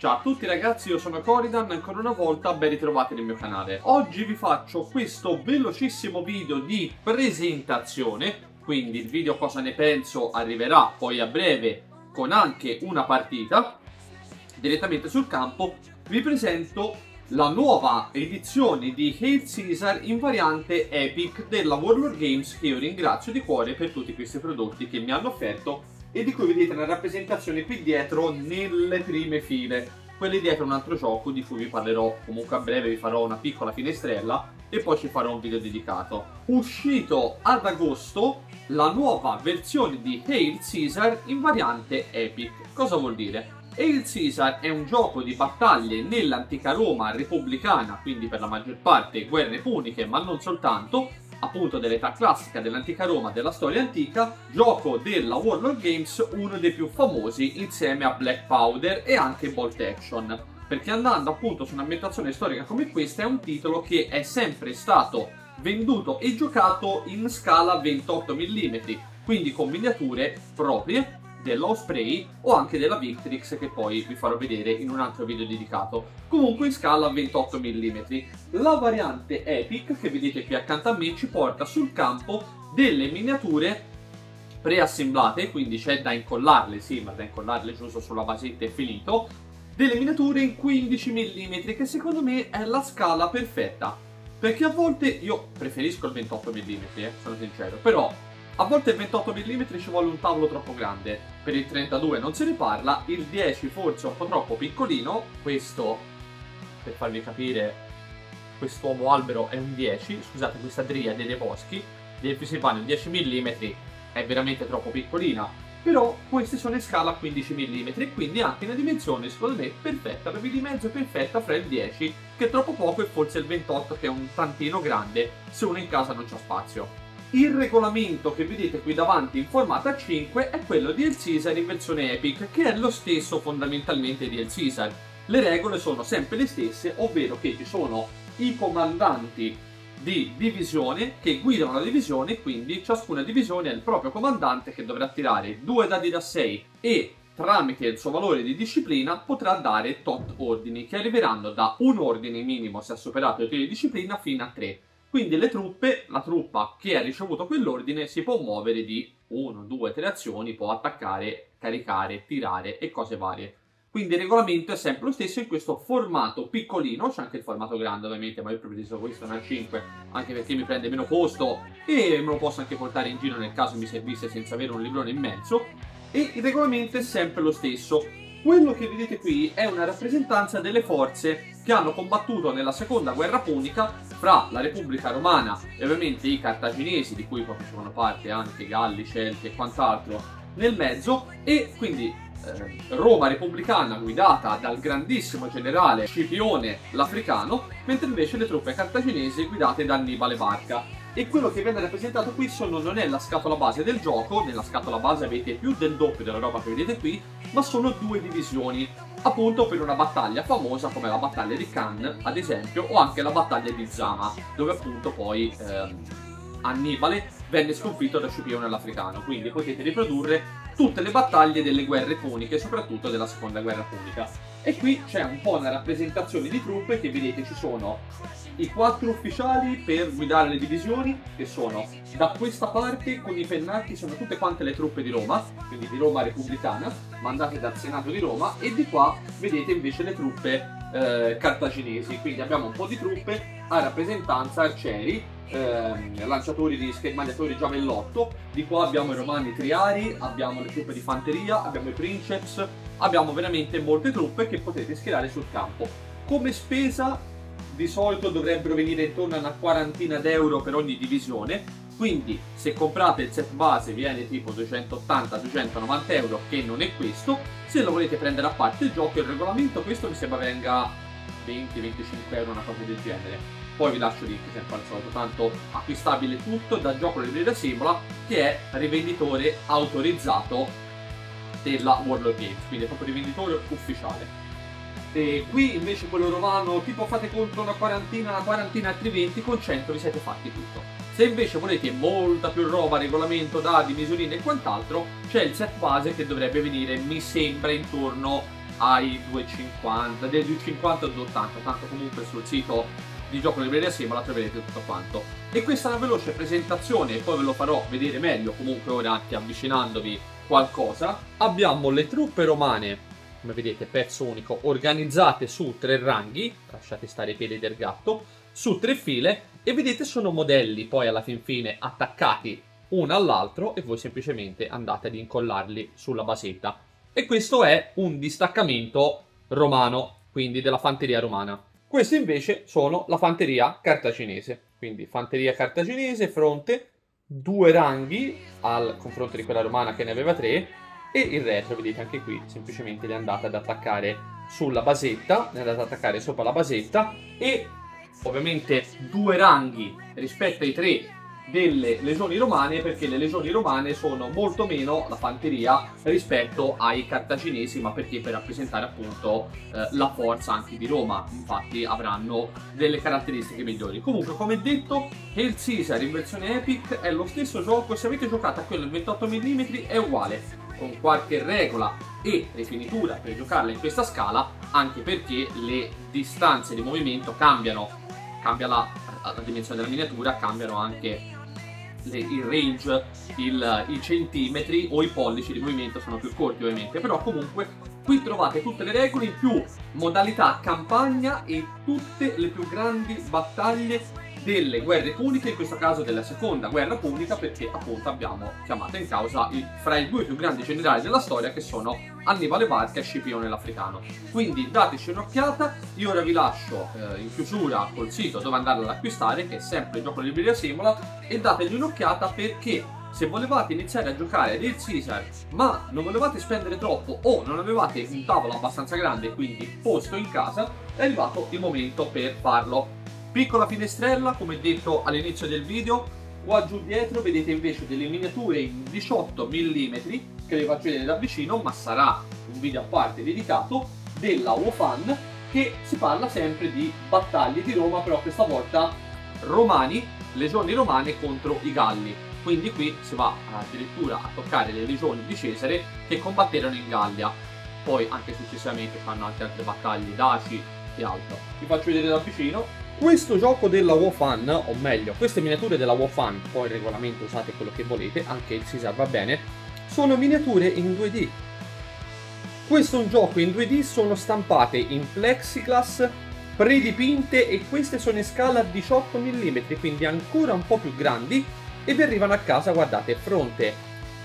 Ciao a tutti ragazzi, io sono Coridan, ancora una volta ben ritrovati nel mio canale. Oggi vi faccio questo velocissimo video di presentazione, quindi il video cosa ne penso arriverà poi a breve con anche una partita direttamente sul campo. Vi presento la nuova edizione di Hail Caesar in variante Epic della Warlord Games che io ringrazio di cuore per tutti questi prodotti che mi hanno offerto e di cui vedete una rappresentazione qui dietro nelle prime file. Quelli dietro è un altro gioco di cui vi parlerò comunque a breve, vi farò una piccola finestrella e poi ci farò un video dedicato. Uscito ad agosto la nuova versione di Hail Caesar in variante Epic. Cosa vuol dire? Hail Caesar è un gioco di battaglie nell'antica Roma repubblicana, quindi per la maggior parte guerre puniche, ma non soltanto, appunto dell'età classica dell'antica Roma, della storia antica, gioco della Warlord Games, uno dei più famosi insieme a Black Powder e anche Bolt Action. Perché andando appunto su un'ambientazione storica come questa è un titolo che è sempre stato venduto e giocato in scala 28 mm, quindi con miniature proprie dell'Osprey o anche della Victrix che poi vi farò vedere in un altro video dedicato. Comunque in scala 28 mm. La variante Epic che vedete qui accanto a me ci porta sul campo delle miniature preassemblate, quindi c'è da incollarle, sì, ma da incollarle giusto sulla basetta e finito, delle miniature in 15 mm che secondo me è la scala perfetta. Perché a volte io preferisco il 28 mm, eh, sono sincero, però a volte il 28 mm ci vuole un tavolo troppo grande, per il 32 non se ne parla, il 10 forse un po' troppo piccolino, questo, per farvi capire, quest'uomo albero è un 10, scusate questa driade dei boschi, di Episipano il 10 mm è veramente troppo piccolina, però queste sono in scala 15 mm, quindi anche una dimensione secondo me perfetta, per di mezzo perfetta fra il 10, che è troppo poco, e forse il 28 che è un tantino grande, se uno in casa non c'ha spazio. Il regolamento che vedete qui davanti in formato A5 è quello di El Caesar in versione Epic, che è lo stesso fondamentalmente di El Caesar. Le regole sono sempre le stesse, ovvero che ci sono i comandanti di divisione che guidano la divisione, quindi ciascuna divisione ha il proprio comandante che dovrà tirare due dadi da 6 e tramite il suo valore di disciplina potrà dare tot ordini che arriveranno da un ordine minimo se ha superato il tiro di disciplina fino a 3 quindi le truppe, la truppa che ha ricevuto quell'ordine si può muovere di 1, 2, 3 azioni, può attaccare, caricare, tirare e cose varie. Quindi il regolamento è sempre lo stesso in questo formato piccolino, c'è anche il formato grande ovviamente, ma io preferisco questo nel 5, anche perché mi prende meno posto e me lo posso anche portare in giro nel caso mi servisse senza avere un librone immenso. E il regolamento è sempre lo stesso. Quello che vedete qui è una rappresentanza delle forze che hanno combattuto nella seconda guerra punica fra la Repubblica Romana e ovviamente i cartaginesi, di cui facevano parte anche Galli, Celti e quant'altro nel mezzo, e quindi eh, Roma repubblicana guidata dal grandissimo generale Scipione l'Africano, mentre invece le truppe cartaginesi guidate da Annibale Barca. E quello che viene rappresentato qui sono, non è la scatola base del gioco, nella scatola base avete più del doppio della roba che vedete qui, ma sono due divisioni, appunto per una battaglia famosa come la battaglia di Cannes, ad esempio, o anche la battaglia di Zama, dove appunto poi ehm, Annibale venne sconfitto da Scipione l'Africano, quindi potete riprodurre tutte le battaglie delle guerre puniche, soprattutto della seconda guerra punica. E qui c'è un po' una rappresentazione di truppe che vedete ci sono i quattro ufficiali per guidare le divisioni, che sono da questa parte con i pennacchi sono tutte quante le truppe di Roma, quindi di Roma repubblicana, mandate dal Senato di Roma, e di qua vedete invece le truppe eh, cartaginesi, quindi abbiamo un po' di truppe a rappresentanza arcieri, eh, lanciatori di schermagliatori giavellotto, di qua abbiamo i romani triari, abbiamo le truppe di fanteria, abbiamo i princeps, abbiamo veramente molte truppe che potete schierare sul campo. Come spesa di solito dovrebbero venire intorno a una quarantina d'euro per ogni divisione, quindi se comprate il set base viene tipo 280-290 euro, che non è questo, se lo volete prendere a parte il gioco, il regolamento questo mi sembra venga 20-25 euro, una cosa del genere. Poi vi lascio il link sempre al solito, tanto acquistabile tutto da Gioco Libreria Simula, che è rivenditore autorizzato della Warlord Games, quindi è proprio rivenditore ufficiale. E qui invece quello romano, tipo fate contro una quarantina, una quarantina, altri 20, con 100 vi siete fatti tutto. Se invece volete molta più roba, regolamento, dadi, misurine e quant'altro, c'è il set base che dovrebbe venire, mi sembra, intorno ai 2,50, dai 2,50 ad 80, tanto comunque sul sito di gioco libreria Simula troverete tutto quanto. E questa è una veloce presentazione, poi ve lo farò vedere meglio, comunque ora anche avvicinandovi qualcosa. Abbiamo le truppe romane, come vedete pezzo unico, organizzate su tre ranghi, lasciate stare i piedi del gatto, su tre file, e vedete sono modelli poi alla fin fine attaccati uno all'altro e voi semplicemente andate ad incollarli sulla basetta. E questo è un distaccamento romano, quindi della fanteria romana. Questi invece sono la fanteria cartaginese, quindi fanteria cartaginese, fronte, due ranghi al confronto di quella romana che ne aveva tre e il retro, vedete anche qui, semplicemente li andate ad attaccare sulla basetta, ne andate ad attaccare sopra la basetta e ovviamente due ranghi rispetto ai tre delle legioni romane perché le legioni romane sono molto meno la fanteria rispetto ai cartaginesi ma perché per rappresentare appunto eh, la forza anche di Roma. Infatti avranno delle caratteristiche migliori. Comunque come detto Hail Caesar in versione Epic è lo stesso gioco. Se avete giocato a quello in 28 mm è uguale con qualche regola e rifinitura per giocarla in questa scala anche perché le distanze di movimento cambiano. Cambia la, la dimensione della miniatura cambiano anche le, il range, il, i centimetri o i pollici di movimento sono più corti ovviamente, però comunque qui trovate tutte le regole in più modalità campagna e tutte le più grandi battaglie delle guerre puniche, in questo caso della seconda guerra punica, perché appunto abbiamo chiamato in causa i, fra i due più grandi generali della storia che sono Annibale Barca e Scipione l'Africano. Quindi dateci un'occhiata, io ora vi lascio eh, in chiusura col sito dove andarlo ad acquistare, che è sempre il gioco di Libreria Simula, e dategli un'occhiata perché se volevate iniziare a giocare del Caesar ma non volevate spendere troppo o non avevate un tavolo abbastanza grande quindi posto in casa è arrivato il momento per farlo Piccola finestrella, come detto all'inizio del video, qua giù dietro vedete invece delle miniature in 18 mm che vi faccio vedere da vicino, ma sarà un video a parte dedicato, della WoFan che si parla sempre di battaglie di Roma, però questa volta romani, legioni romane contro i Galli. Quindi qui si va addirittura a toccare le legioni di Cesare che combatterono in Gallia. Poi anche successivamente fanno anche altre battaglie daci e altro. Vi faccio vedere da vicino questo gioco della WoFan, o meglio, queste miniature della WoFan, poi il regolamento usate quello che volete, anche il Caesar va bene, sono miniature in 2D. Questo è un gioco in 2D, sono stampate in plexiglass, predipinte e queste sono in scala 18 mm, quindi ancora un po' più grandi, e vi arrivano a casa, guardate, fronte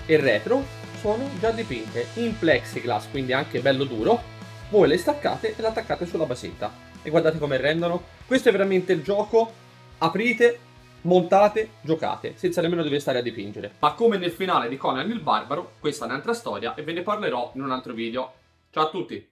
e retro sono già dipinte in plexiglass, quindi anche bello duro, voi le staccate e le attaccate sulla basetta e guardate come rendono. Questo è veramente il gioco. Aprite, montate, giocate, senza nemmeno dover stare a dipingere. Ma come nel finale di Conan il Barbaro, questa è un'altra storia e ve ne parlerò in un altro video. Ciao a tutti!